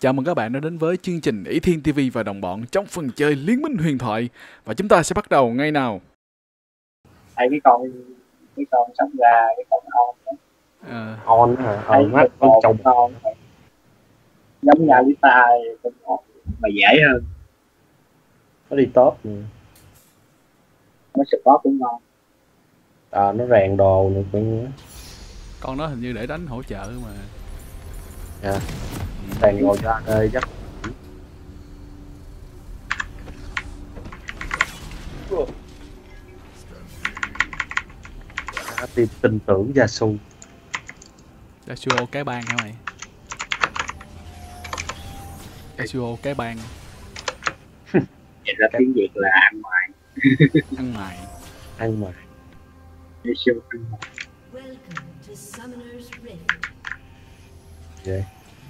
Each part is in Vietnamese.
Chào mừng các bạn đã đến với chương trình Ý Thiên TV và đồng bọn trong phần chơi Liên minh huyền thoại và chúng ta sẽ bắt đầu ngay nào. thấy cái con cái con sống ra cái con on À, on hả thấy ờ mắt con con chồng con giống như Alita con on mà dễ hơn nó đi top nè. nó support cũng ngon à nó rèn đồ nữa cũng con đó hình như để đánh hỗ trợ mà. Dạ. Rèn đồ ra đây chắc. À, tìm tin tưởng gia su. Yasuo cái bang hả mày? Yasuo cái bang. Dịch ra tiếng Việt là ăn ngoài ăn mày. ăn mà như siêu ăn ngoài Welcome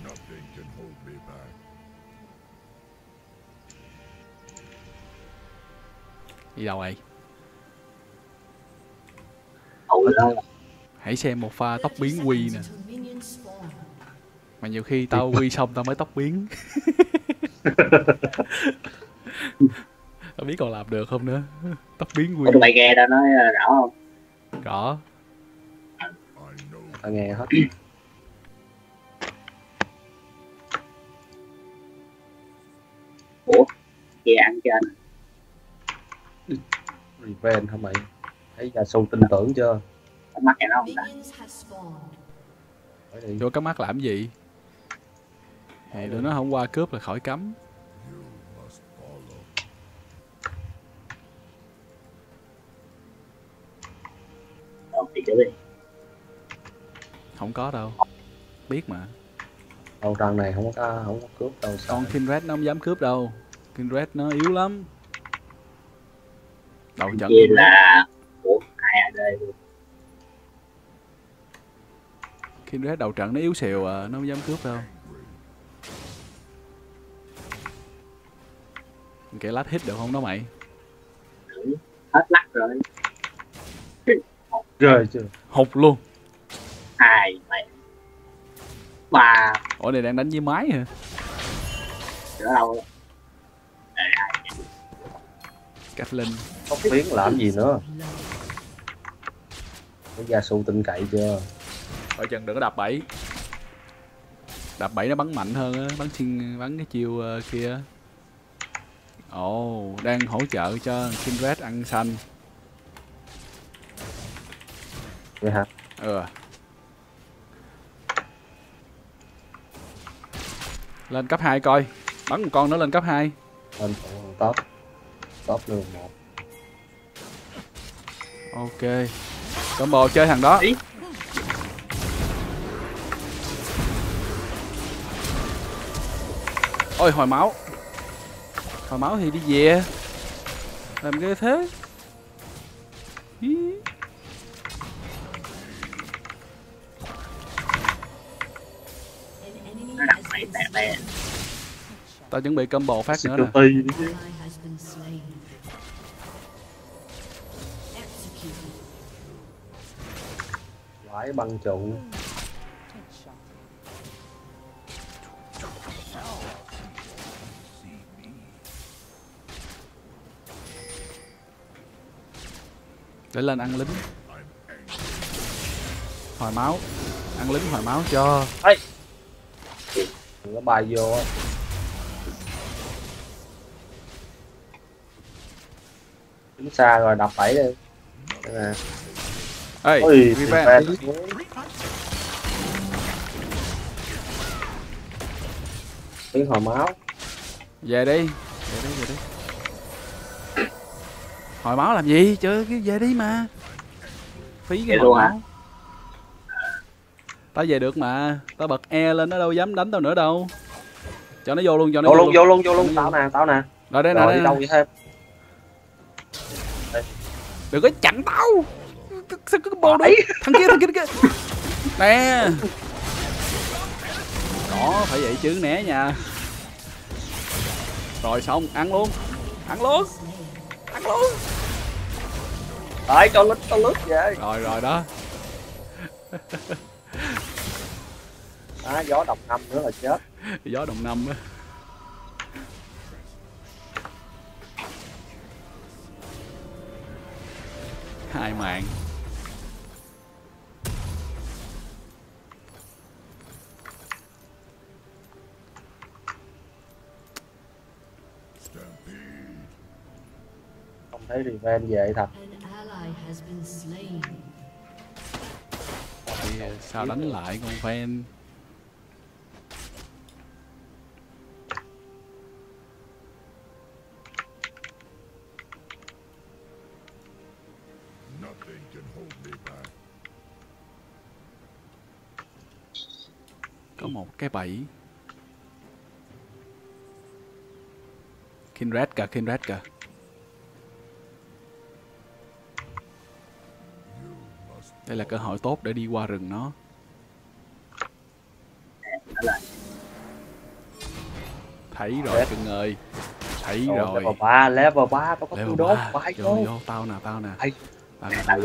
Nothing can hold me back. Đi đâu vậy? đó Hãy xem một pha tóc biến quy nè. Mà nhiều khi tao quy xong tao mới tóc biến. tao biết còn làm được không nữa. Tóc biến quy. tụi bay nghe đã nói ờ, rõ không Rõ. I know ta nghe hết kia ăn cho anh revenge hả mày thấy gia su tin tưởng chưa Con mắt này nó không ta Vô cắm mắt làm gì? Thì tụi nó không qua cướp là khỏi cấm. Không có đâu. Biết mà. đâu trang này không có không có cướp đâu Con Kindred nó không dám cướp đâu. Kindred nó yếu lắm. Đầu trận kia là ủa ai ở đây luôn Kindred đầu trận nó yếu xìu à, nó không dám cướp đâu. Cái lát hit được không đó mày? hết lắc rồi rơi chưa Hụt luôn. hai mày ba Ủa này đang đánh với máy hả? ở đâu rồi Để ai Kathleen. tóc biến làm gì nữa có gia su tin cậy chưa Coi chừng đừng có đập bẫy. Đập bẫy nó bắn mạnh hơn á, bắn xin bắn cái chiêu ờ, kia. Ồ, đang hỗ trợ cho Kindred ăn xanh. vậy hả Ừ. Lên cấp 2 coi. Bắn một con nữa lên cấp 2. lên top top đường một Ok. Combo chơi thằng đó. Ý. Ôi hồi máu. Hồi máu thì đi về. Làm ghê thế. Ý. Tao chuẩn bị combo phát nữa nè. Lái băng trụ Để lên ăn lính. Hồi máu. Ăn lính hồi máu cho. đừng có bay vô á đứng xa rồi đập bẫy đi Đây nè Ê, ôi revenge. tiếng hồi máu Về đi. Về đi, về đi. Hồi máu làm gì? Cái về đi mà. Phí cái hồi máu. Tao về được mà. Tao bật E lên nó đâu dám đánh tao nữa đâu. Cho nó vô luôn, cho nó vô luôn vô luôn vô luôn tao nè tao nè Rồi đây nè, rồi đi đâu vậy thêm Đừng có chặn tao. Sao cứ combo đấy? Thằng kia, thằng kia, thằng kia. Nè. Đó, phải vậy chứ né nha. Rồi xong, ăn luôn. Ăn luôn. Ăn luôn. Đấy cho lít cho lít vậy Rồi rồi đó. Á, gió độc năm nữa là chết gió đồng năm á hai mạng thấy revenge về thật. Thì sao đánh lại con fan? Có một cái bẫy. Kinrad cả Kinrad cả đây là cơ hội tốt để đi qua rừng nó. Thấy rồi cưng ơi. Thấy Rồi, rồi. level 3 level 3 tao có level đốt ba phải vô vô tao nè tao nè. Tao nè tao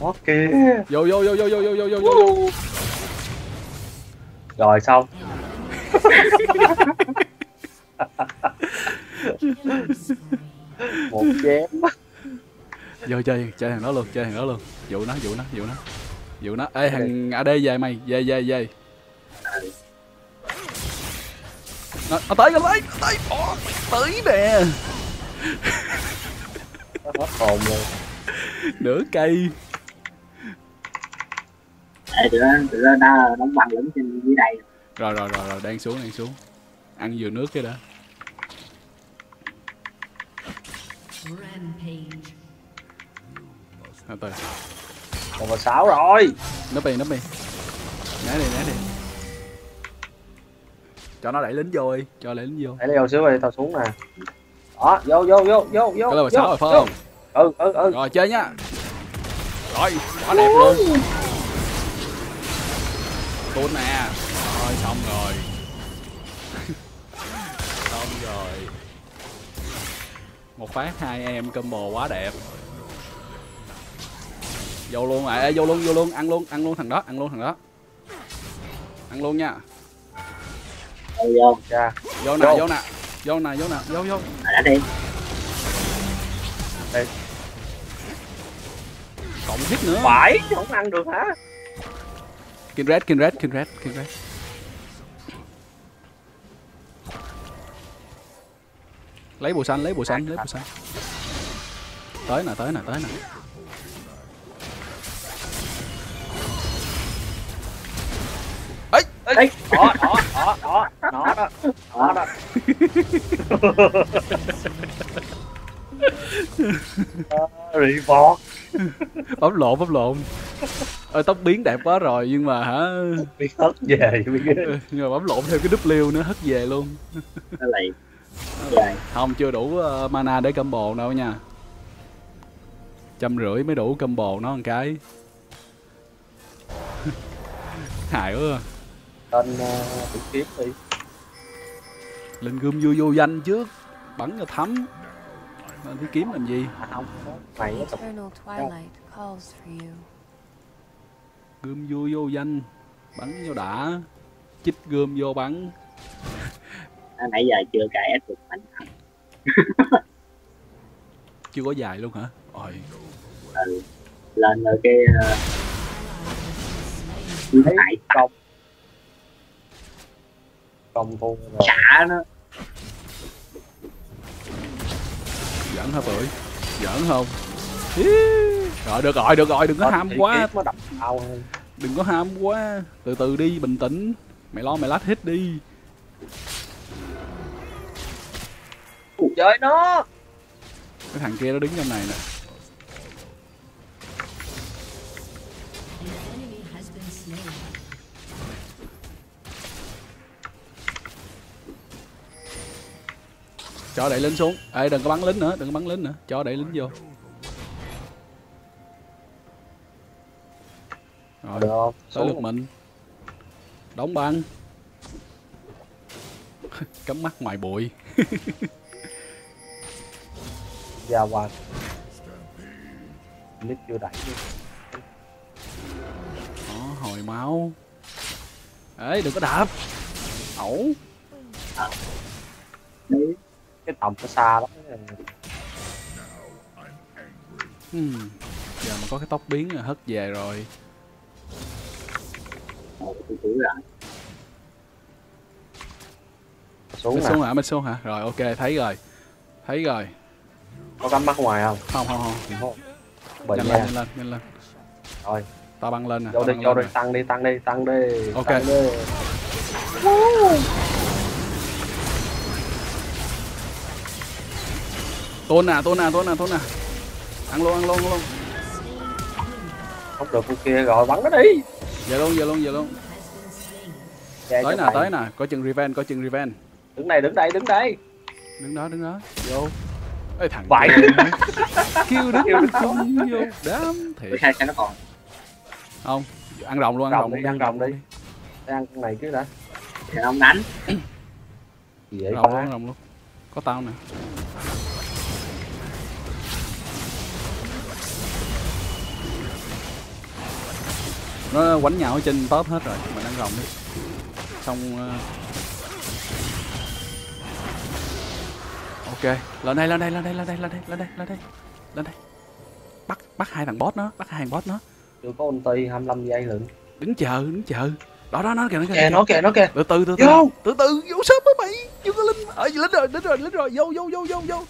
ok vô vô vô vô vô vô vô vô vô. Rồi xong. Một chém vô chơi chơi thằng đó luôn chơi thằng đó luôn. Dụ nó dụ nó dụ nó. Dụ nó. Ê thằng AD về mày về về về. Nó, nó tới nó tới nó tới. Ồ, tới nè. Nó hết hồn luôn. Nửa cây. Ê, tụi nó tụi nó đã đóng băng lẫn trên dưới đây. Rồi rồi rồi rồi đang xuống đang xuống. Ăn vừa nước cái đã. Rampage. Từ từ level 6 rồi. Núp đi núp đi né đi né đi. Cho nó đẩy lính vô đi. Cho đẩy lính vô. Hãy leo xíu đi tao xuống nè. Đó vô vô vô vô vô cái level sáu rồi phải vô. không? Ừ ừ ừ. Rồi chơi nhá rồi quá đẹp luôn. Tuôn nè. Rồi xong rồi. Xong rồi. Một phát hai em combo quá đẹp vô luôn à Ê, vô luôn vô luôn ăn luôn ăn luôn thằng đó ăn luôn thằng đó. Ăn luôn nha. Ê, vô. Cha vô nè Vô. nè. Vô nè vô nè vô vô. Đã đi. Cộng hit nữa. Phải không ăn được hả? Kindred, Kindred, Kindred, Kindred. Lấy bùa xanh, lấy bùa xanh, lấy bùa xanh. Tới nè, tới nè, tới nè. Ấy Ê, đó đó đó đó đó nó đó Ờ, report bấm lộn, bấm lộn. Ơi tóc biến đẹp quá rồi nhưng mà hả biết hết về nhưng mà bấm lộn thêm cái W nữa hất về luôn. nó Không chưa đủ ờ, mana để combo đâu nha. Trăm rưỡi mới đủ combo nó một cái. Hài quá. Tên uh, bị kiếm đi. Lên gươm vô vô danh trước bắn cho thấm. Lên cái kiếm làm gì? À, không mày The nó tập eternal twilight calls for you. gươm vô vô danh bắn vô đã. Chích gươm vô bắn. À, nãy giờ chưa cài ép được mạnh chưa có dài luôn hả? Ôi. Ừ. lên rồi cái uh, thấy công công rồi xả nó. Giỡn hả bưởi? Giỡn không? Rồi được rồi được rồi đừng có ham quá. đừng có ham quá. Từ từ đi bình tĩnh. Mày lo mày lát hit đi. Chơi nó. Cái thằng kia nó đứng trong này nè cho đẩy lính xuống. Ê đừng có bắn lính nữa đừng có bắn lính nữa. Cho đẩy lính vô. Rồi được tới lượt mình. Đóng băng. Cắm mắt ngoài bụi. Ra qua. Clip chưa đẩy đó hồi máu. Ấy đừng có đạp. Ẩu. Đấy cái tầm nó xa lắm. Hmm. giờ mà có cái tóc biến là hất về rồi. Xuống xuống hả? Mình xuống hả? Rồi ok thấy rồi. Thấy rồi. Có cắm mắt ngoài không? Không không không. Không? Nhanh nha lên nhanh lên nhanh lên. Rồi. Tao băng lên nè vô đi vô đi tăng đi tăng đi tăng đi Ok. tăng đi. Tôn nè tôn nè tôn nè tôn nè ăn luôn ăn luôn ăn luôn. Không được con kia rồi bắn nó đi. Giờ luôn giờ luôn giờ luôn. Che tới nè tới nè. Có chừng revenge có chừng revenge. Đứng đây đứng đây đứng đây. Đứng đó đứng đó. Vô. Ê thằng Vậy. kêu đứng Kêu đứng không vô. Đám thiệt. Hai cái nó còn. Không ăn rồng luôn ăn Rồng rồng đi, ăn rồng đi. Ăn con này chứ đã. Thì ông đánh. Gì vậy rồng luôn rồng luôn. Có tao nè nó quánh nhau ở trên top hết rồi mình ăn rồng đi xong ờ, ok lên đây lên đây lên đây lên đây lên đây lên đây lên đây lên đây. Bắt bắt hai thằng boss nó bắt hai thằng boss nó. Chưa có ulti 25 giây lận đứng chờ đứng chờ. Đó đó nó kìa nó kìa kìa nó kìa nó kìa. Từ từ từ từ. Vô. từ từ vô sớm với mày. Chưa có linh ở lính rồi lính rồi lính rồi. Vô vô vô vô vô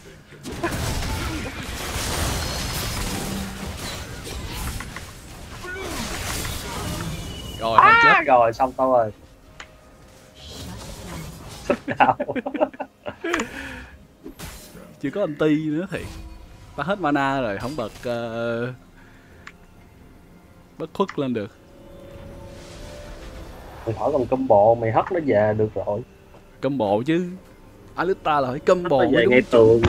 rồi xong tao rồi. Sức nào? Chưa có anti nữa thì ta hết mana rồi không bật uh, bất khuất lên được. Mày hỏi còn combo mày hất nó về được rồi. Combo chứ. Alita là phải combo mới đúng ngay tường.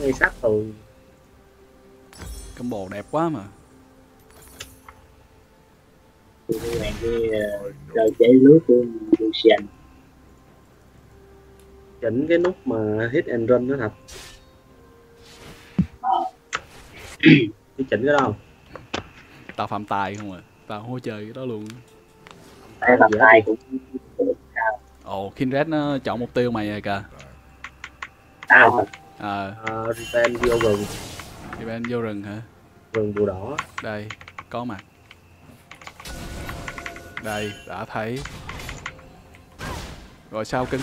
Ngay sát tường. Combo đẹp quá mà tôi đi bạn cái cơ chế lướt của Lucian chỉnh cái nút mà hit and run đó thật cái chỉnh cái đó không? Tao phạm tài không à? Tao không có chơi cái đó luôn. Làm dễ tay cũng ồ Kinred nó chọn mục tiêu mày rồi kìa. Tao à à, revenge vô rừng. Thì bên vô rừng hả? Rừng bùa đỏ. Đây có mặt đây đã thấy. Rồi sao kinh?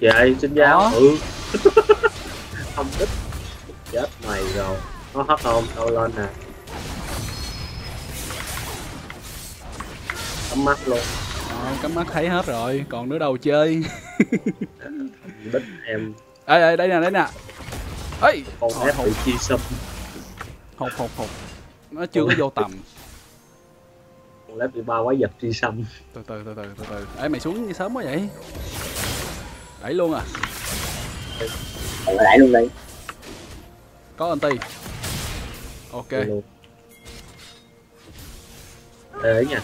Về xin giáo. Ừ. Không thích. Chết mày rồi. Nó hất không tao lên nè. Cắm mắt luôn. Ờ, cắm mắt thấy hết rồi. Còn nữa đâu chơi. Đích em. Ê ê đây nè đây nè. Ê! Con ép thôi. bị chi sâm. Hột hột hột nó chưa có vô tầm còn lép bị ba quái vật truy xâm từ từ từ từ từ từ. Ấy mày xuống sớm quá vậy? Đẩy luôn à. Đẩy luôn đi. Có anh ti. Ok. Để nha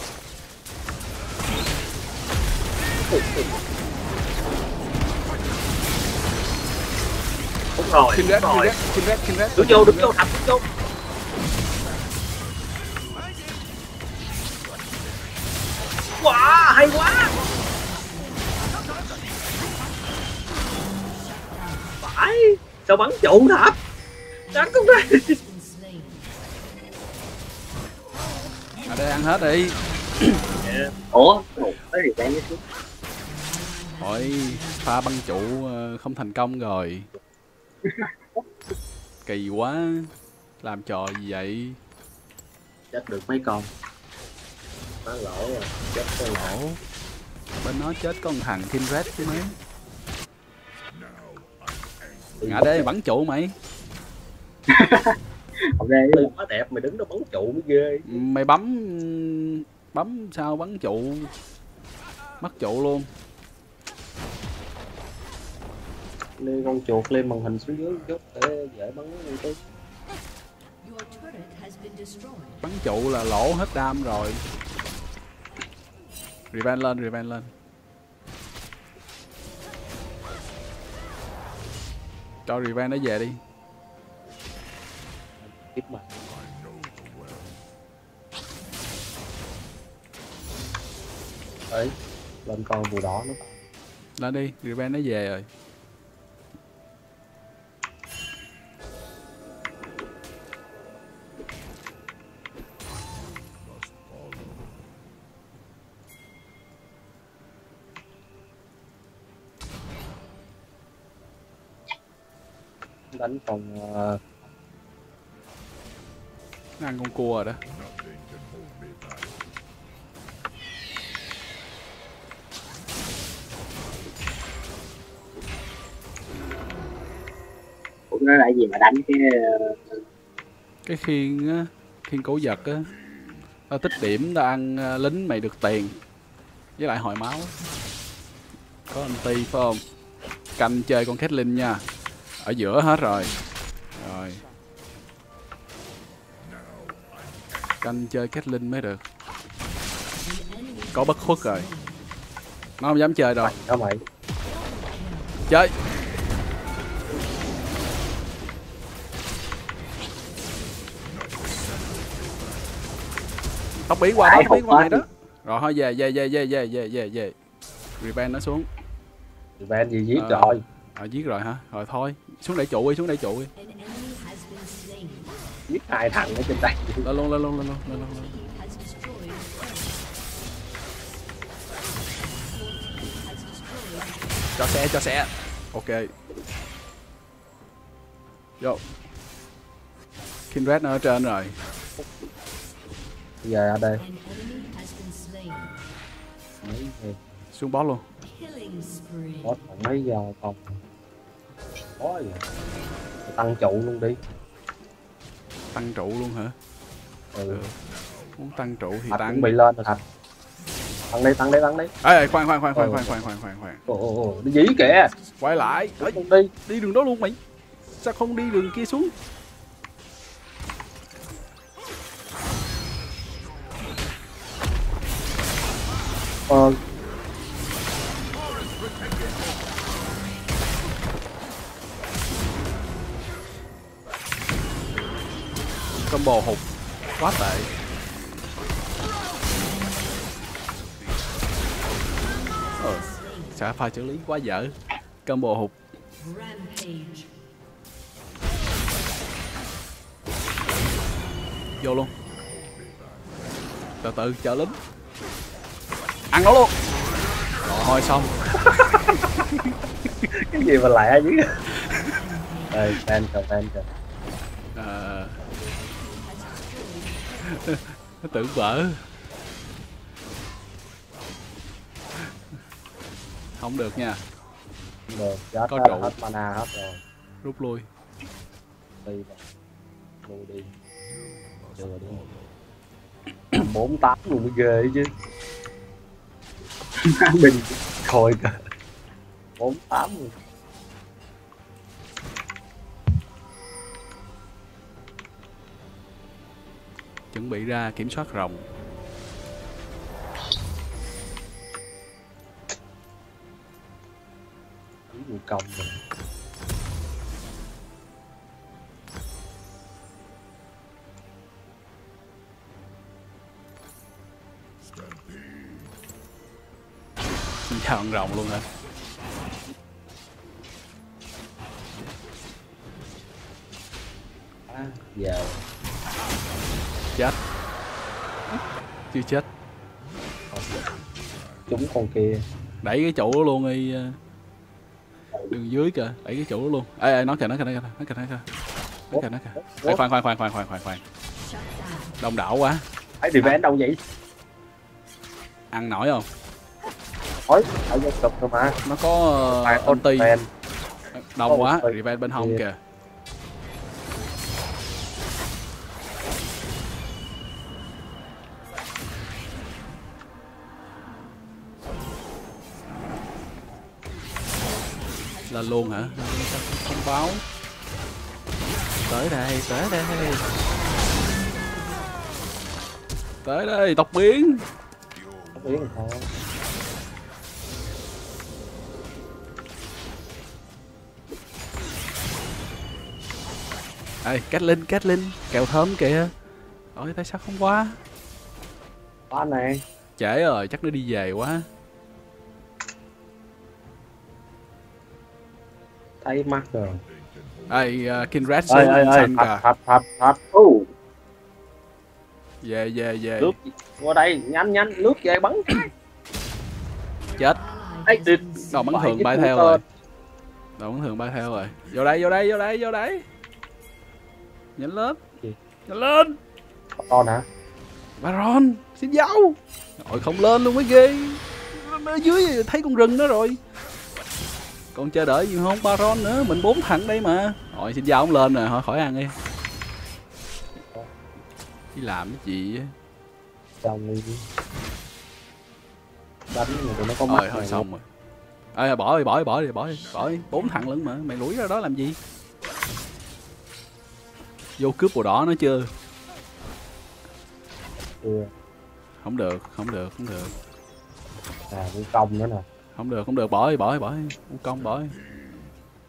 đúng rồi đúng rồi kim rồi kim rết kim rết đúng vô đúng vô thập đúng vô. Wow hay quá. Phải sao bắn trụ thập đánh been slain. à đây ăn hết đi. Ủa? Ủa, gì hỏi pha băng trụ ờ, không thành công rồi. Kỳ quá làm trò gì vậy? Chết được mấy con má lỗ rồi chết con lỗ. Bên nó chết con thằng Kinred chứ mấy. Ngã đây bắn trụ mày. Ok. Quá đẹp mày đứng đó bắn trụ mới ghê. Mày bấm bấm sao bắn trụ. Mất trụ luôn. Lên con chuột lên màn hình xuống dưới chút để dễ bắn lên cái destroyed. bắn trụ là lỗ hết đam rồi revenge lên revenge lên. Cho revenge nó về đi. Tiếp mà. Đấy lên con bùa đỏ nữa. Lên đi Riven nó về rồi đánh con ờ, nó ăn con cua rồi đó. Cũng nói là gì mà đánh cái ờ, cái khiên á khiên cổ vật á tao tích điểm tao ăn ờ, lính mày được tiền với lại hồi máu có anh ti phải không? Canh chơi con Caitlyn nha ở giữa hết rồi. Rồi. Canh chơi kết linh mới được. Có bất khuất rồi. Nó không dám chơi rồi. Đó mày? Chơi. Tóc bí qua đó, tóc bí qua này đó. Rồi thôi về, về, về, về, về, về, về, về Reban nó xuống. Reban gì giết à. rồi? À, giết rồi hả? Rồi thôi xuống để trụ đi xuống để trụ đi. Giết hai thằng ở trên đây lên luôn lên luôn lên luôn lên luôn cho xe cho xe. Ok. Vô. Kindred nó ở trên rồi. Bây giờ ở đây. Xuống boss luôn. Còn mấy giờ còn có vậy. Tăng trụ luôn đi. Tăng trụ luôn hả? Ừ. muốn tăng trụ thì Thạch tăng bị lên rồi thạch tăng đi tăng đi tăng đi. Ê khoan khoan khoan khoan Ừ. khoan khoan khoan khoan khoan. Ồ ồ nó dí kìa. Quay lại. Ê, đi. đi đường đó luôn mày. Sao không đi đường kia xuống? Ờ combo hụt. Quá tệ. Ờ xả pha xử lý quá dở. Combo hụt. Vô luôn. Từ từ chờ lính. Ăn nó luôn. Rồi thôi xong. Cái gì mà lạ chứ ê fan chờ fan chờ nó tưởng vỡ. Không được nha. Được chết Có trụ. hết mana hết rồi. Rút lui. Đi lui đi. Đưa đi. bốn tám luôn mới ghê chứ. Bình coi kìa bốn tám luôn chuẩn bị ra kiểm soát rồng vụ công rồi con rồng luôn hả? À, giờ. chết chưa chết. Chúng con kia đẩy cái trụ luôn đi ờ, đường dưới kìa đẩy cái trụ luôn. Ê ê nó kìa nó kìa nó kìa nó kìa nó kìa nó kìa nó kìa. Ê, khoan khoan khoan khoan khoan khoan khoan. Đông đảo quá. Thấy thì vẽ đâu vậy? Ăn nổi không? Thôi ở dân cực thôi mà. Nó có uh, anti. Đông quá Ôi, revenge bên hông kìa. Lên luôn hả? Sao không thông báo. Tới đây tới đây. Tới đây tộc biến. Biết làm sao ê cách linh cách linh kẹo thơm kìa. Ôi tại sao không qua? Có này. Trễ rồi chắc nó đi về quá thấy mắt rồi ai uh, Kinred ơi ơi xanh kìa thạch thạch thạch Ồ, về về về lướt. Qua đây nhanh nhanh. Lướt về bắn. Chết. Ê, been đầu bắn thường bay theo rồi. Đầu bắn thường bay theo rồi. Vô đây vô đây vô đây vô đây. Nhanh lên. Gì? nhanh lên. Con hả? Baron xin dâu rồi không lên luôn mới ghê. Ở dưới thấy con rừng đó rồi còn chờ đợi gì không? Baron nữa mình bốn thằng đây mà. Rồi xin dâu không lên rồi thôi khỏi ăn đi. Đi làm cái gì xong đi. Đánh tụi nó có mắt thôi thôi xong rồi. Ê, bỏ đi bỏ đi bỏ đi bỏ đi. Bỏ đi bốn thằng lẫn mà. Mày lủi ra đó làm gì? Vô cướp bồ đỏ nó chưa? Ừ, không được không được không được. À cũng công nữa nè không được không được bỏ đi bỏ đi bỏ đi. Công bỏ đi.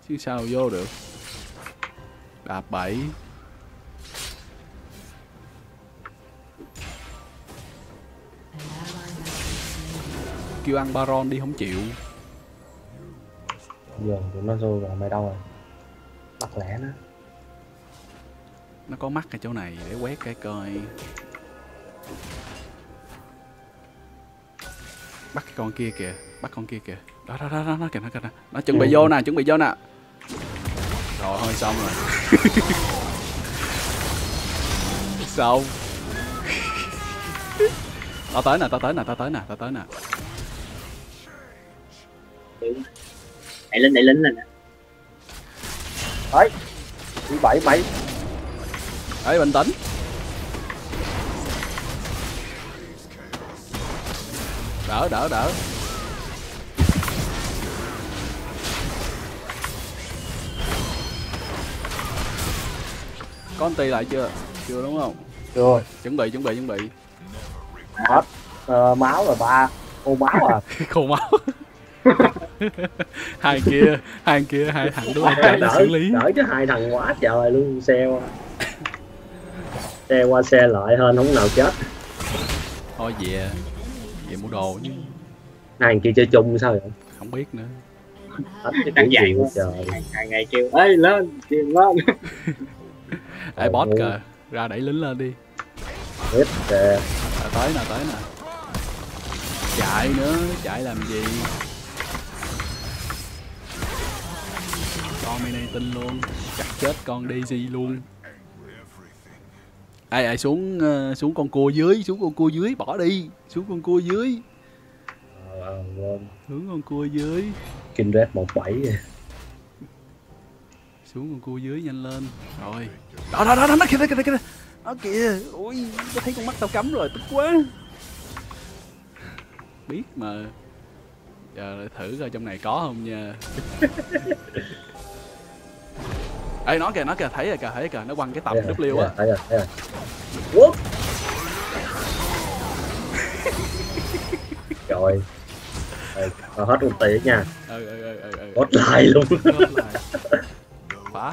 Chứ sao vô được? Đạp bảy kêu ăn baron đi không chịu. Giờ tụi nó xui rồi mày đâu rồi? Bắt lẻ nó. Nó có mắt ở chỗ này để quét cái coi bắt cái con kia kìa bắt con kia kìa. Đó đó đó đó nó kìa nó kìa nó, nó chuẩn bị vô nè chuẩn bị vô nè. Rồi thôi xong rồi. Xong. Tao tới nè tao tới nè tao tới nè tao tới nè. Đẩy lính đẩy lính lên nè. đấy. Đi bảy bảy. Ấy bình tĩnh đỡ đỡ đỡ. Con tì lại chưa? Chưa đúng không? Chưa chuẩn bị chuẩn bị chuẩn bị. Hết. Ờ, máu rồi ba. Ô máu à. Khô máu. Hai kia hai kia hai thằng đúng không? Chạy xử lý. đỡ chứ hai thằng quá trời luôn xe qua. Xe qua xe lại hơn không nào chết. Thôi về về mua đồ chứ. Hai thằng kia chơi chung sao vậy? Không biết nữa. Cái Đang dạy gì quá. trời? Hàng, ngày kêu ê lên kêu lên. Ai boss kìa. Ra đẩy lính lên đi. Hết kìa. À, tới nè tới nè. Chạy nữa chạy làm gì? Dominating luôn. Chặt chết con Daisy luôn ai ai xuống ờ, xuống con cua dưới xuống con cua dưới bỏ đi xuống con cua dưới. Ờ, xuống con cua dưới. Kinh Red 17 xuống con cua dưới nhanh lên. Rồi. Đó đó đó đó nó kìa kìa kìa nó kìa. Ui nó thấy con mắt tao cấm rồi tức quá. Biết mà. Giờ thử coi trong này có không nha ê nó kìa nó kìa thấy rồi kìa thấy kìa nó quăng cái tầm W á. thấy rồi thấy rồi Whoop. rồi Rồi, hết một tỷ nha. Ừ ừ ừ ừ ừ. Hốt lại luôn. Phá.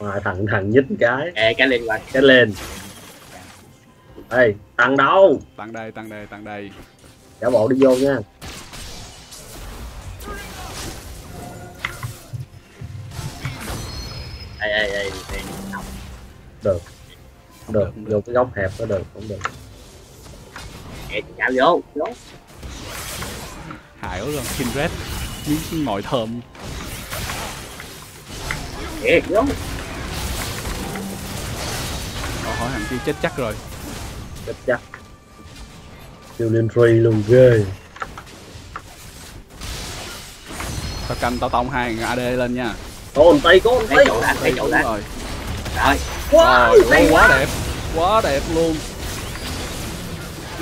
Mà thằng thằng nhích cái. Ê cái liên quan cái lên. Ê tăng đâu? Tăng đây tăng đây tăng đây. Giả bộ đi vô nha ê ê ê được. Không được. vô cái góc hẹp đó được không được. Ê nhào vô vô. Hại quá rồi Kindred miếng ngồi thơm. Ê vô. Rồi, hỏi thằng kia chết chắc rồi. Chắc chắc. Siêu liên free luôn ghê. Tao canh tao tông hai AD lên nha có ôn tay có thấy tay chỗ đã thấy chỗ đã rồi. Rồi wow, hay ô, quá. quá đẹp quá đẹp luôn.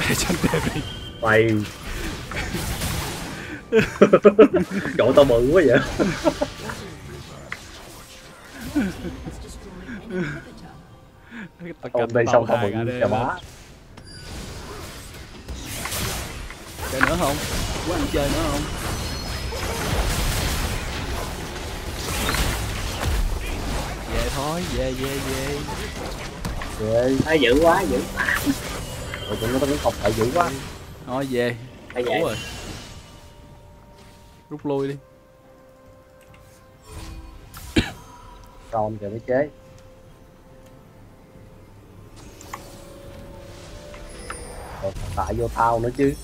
Legendary mày. Chỗ tao bự quá vậy. Tay tao xong tao bự chà bá chơi nữa không? Muốn ăn chơi nữa không thôi về về về. Ghê Ê, dữ quá dữ rồi tụi nó tấn công lại dữ quá. Thôi về. Đủ giờ rồi. Rút lui đi. Còn kìa mới chế. Rồi tại vô tao nữa chứ.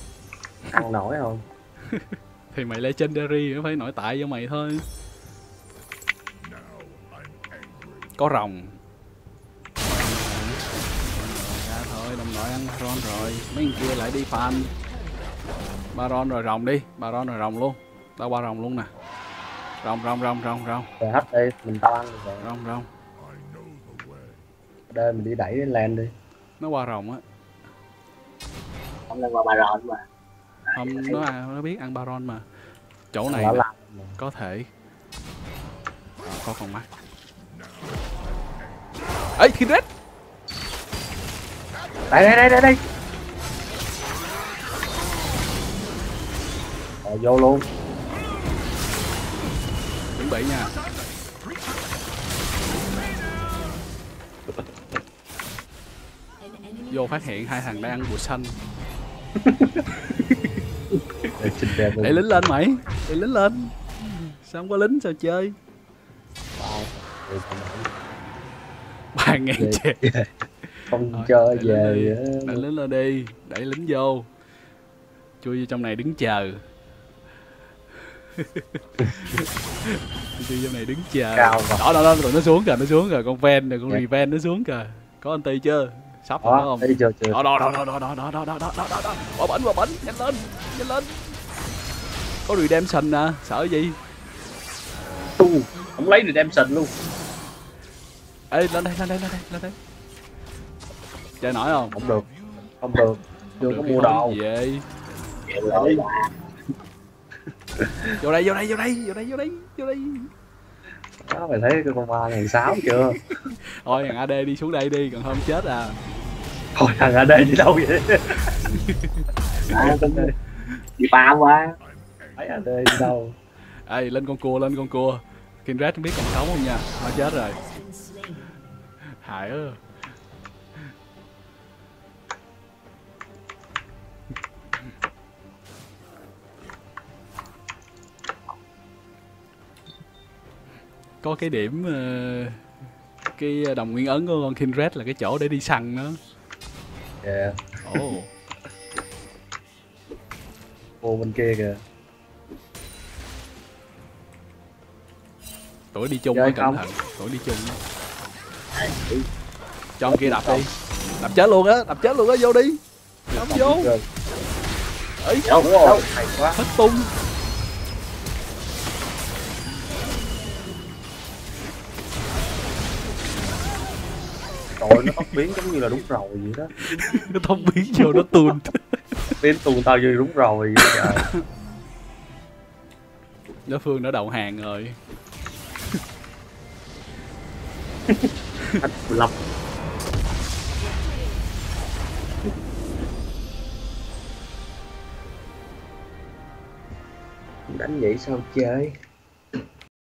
Ăn nổi không? Thì mày legendary phải nổi tại cho mày thôi có rồng. Ra thôi đồng đội ăn baron rồi. Mấy người kia lại đi fan. Baron rồi rồng đi. Baron rồi rồng luôn. Tao qua rồng luôn nè. Rồng rồng rồng rồng rồng. Hết đi mình tao ăn rồi. Rồng rồng. Đây mình đi đẩy đến land đi. Nó qua rồng á. Không lên qua Baron mà. Không nó nó biết ăn baron mà. Chỗ này có thể. Có con mắt ấy thì red đây đây đây đây đây. Rồi vô luôn. Chuẩn bị nha. Vô phát hiện hai thằng đang ăn bùa xanh. Để lính lên mày. Đẩy lính lên. Sao không có lính sao chơi tao rồi tụi nó ba ngàn về. không đi, về đẩy lính lên đi đẩy lính vô. Chui vô trong này đứng chờ. Chui vô này đứng chờ. Cao mà. Đó đó đó rồi nó xuống kìa nó xuống kìa con ven rồi con Dạ. revenge nó xuống kìa. Có anh ti chưa? Sắp đó không? chưa chưa. Đó đó đó đó đó đó đó đó đó đó đó. Đó bỏ bánh bỏ bánh nhanh lên nhanh lên. Có redemption nè sợ gì? Tu không lấy redemption luôn ê lên đây lên đây lên đây lên đây. Chơi nổi không? Không được không được. Chưa có mua đồ. mà vô đây vô đây vô đây vô đây vô đây vô đây. Đó mày thấy cái con ma ngàn sáu chưa? Thôi thằng ad đi xuống đây đi còn không chết à. Thôi thằng đây đi đâu vậy? Đi ba quá. Thấy đây đi đâu? Ê lên con cua lên con cua. Kindred không biết còn sống không nha? Nó chết rồi. Hại ơ có cái điểm ờ, cái đồng nguyên ấn của con Kindred là cái chỗ để đi săn nó kìa ồ. Cô bên kia kìa. Tuổi đi chung Chơi mới cẩn thận tuổi đi chung. đó. Cho kia đập đi. Đập chết luôn á đập chết luôn á vô đi. Đập vô. Ấy đâu đâu hay quá. Hết tung. Trời nó tóc biến giống như là đúng rồi vậy đó. Nó thông biến vô nó tuôn. Biến tuôn tao như đúng rồi vậy trời. Đối phương đã đầu hàng rồi anh lập đánh vậy sao chơi?